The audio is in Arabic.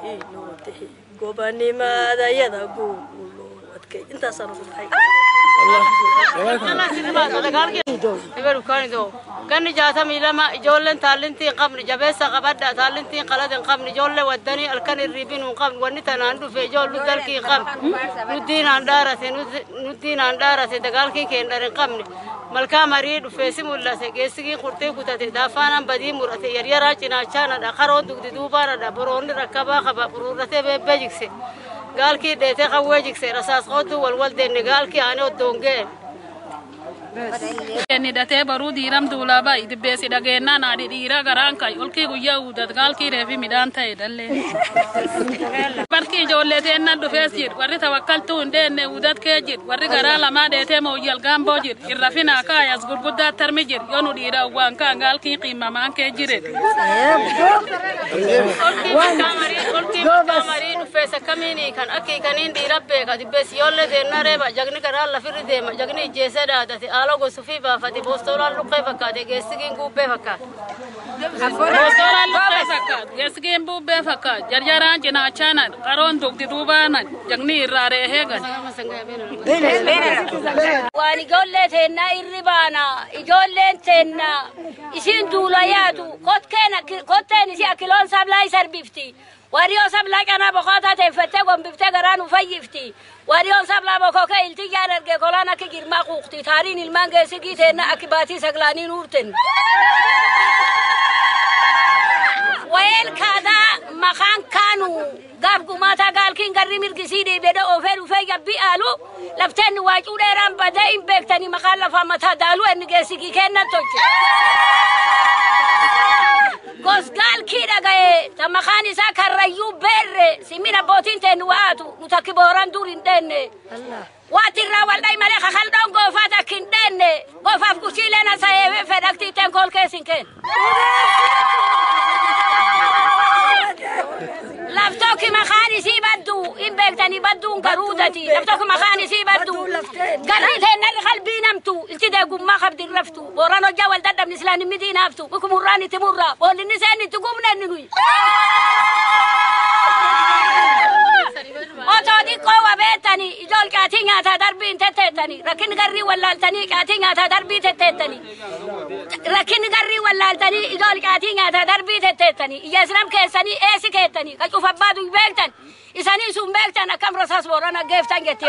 inuu tixi gobanimadayada guulo adkay intaasaan ugu baxay كان جاثم لما جولن تالنتي قبل جبسة قبضة تالنتي قلادن قبل جول ودني الكن الريبين وقبل ونتن عنده في جول ذلك قبل ندين عن دارس ندين عن دارس دقالك كين دارن قبل ملكا مريد في اسم الله سجسكي خرتي كتة دافانا بدي مرت يري راجنا شانا دخرون دو دوبارا دبرون ركبا خبا برورته ببجكسي قال كي ديتا قوي جكسي رساس قوتو والولد نقال كي أنا ودونجين datee baruu diiram duulaa ba'i dibbeessi dhageenyaan haadhi dhiiraa garaan ka'i olkii guyyaa uudat gaalkii reefi midhaan ta'e dallee. Barkii ijoollee teennan dhufees jir warri tawakkaltuu hin deenne uudat kee jir warri garaa lamaa dheetee mooyyal gaamboo jir irra finaa kaayas gurguddaa tarmi jir yoo nu dhiiraa waan kaan gaalkii qiimamaan kee jire. olkii marii dhufeessa kamiinii kan akkii kaniin dhiira beeka dibbeessi yoollee deemna reeba jagni garaan lafirri deema jagni ijjeesee dhaadate haaloo gosu fi baafate boostoolaan luqqee fakkaate geessigiin guubbee fakkaate. Boostoolaan luqqee fakkaatu geessigiin buubbee fakkaatu jarjaraan cinaachaanaan qaroon dugdi duubaanan jagni irraa reehee gale. waan ijoollee teennaa irri baana ijoolleen teennaa isin duula yaadu kotkeen kotteen isi akiloon sablaa isarbifti وريو سبلا كنا بخاطة تفتة قم بفتة قران وفيفتي وريو سبلا بخاطة التجا رجع كلانا كجير ما قوقتي. تارين المان جالس جيت هنا أكباتي سقلاني نورتن. ويل كذا مخان كانوا قاب قوما تقال كين قري مير قصيدي بدا أوفر وفي يبي ألو. لفتن واجود ران بدأين بكتني مخال لفامتها دالو إن جالس جيت هنا توجي ta maqaan isaa karrayyuu beerre simin abbootiin teen wa'aatu nu takki booran dur hin dheenne. Waati irraa waldha'i malee kakaldhoon goofaa takki hin dheenne goofaaf kuchiileen asa'ee fedhaktii teen kool keessin kenna. بتوكي مخاني سي بدو إن بيلتاني بدو انقرودتي بتوكي مخاني سي بدو قريت هنا اللي خلبي نمتو انت دي قم ما خبدي رفتو بورانو جاول دادا من سلاني مدينة افتو بكم وراني تمرة بقول للنساء ان انت ننوي اوتو قوة بيتاني اجول كاتين اتا تاني ركن غري ولا تاني كاتين هذا دربي تتتني. ركن غري ولا تاني إدول كاتين هذا دربي تتتني. يسلم كيساني إيش كيتني. كل فبادو بيلتن إساني سوم بيلتن أكمل رصاص ورانا جيف تانجتي